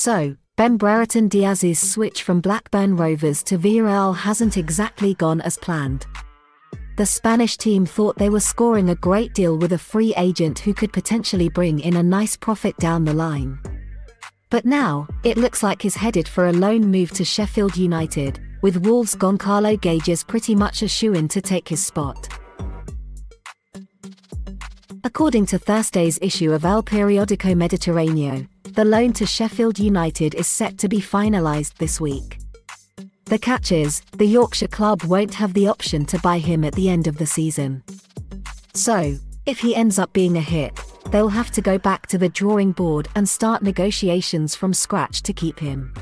So, Ben Brereton Diaz's switch from Blackburn Rovers to Villarreal hasn't exactly gone as planned. The Spanish team thought they were scoring a great deal with a free agent who could potentially bring in a nice profit down the line. But now, it looks like he's headed for a loan move to Sheffield United, with Wolves' Goncalo Guedes pretty much a shoe-in to take his spot. According to Thursday's issue of El Periodico Mediterráneo, the loan to Sheffield United is set to be finalised this week. The catch is, the Yorkshire club won't have the option to buy him at the end of the season. So, if he ends up being a hit, they'll have to go back to the drawing board and start negotiations from scratch to keep him.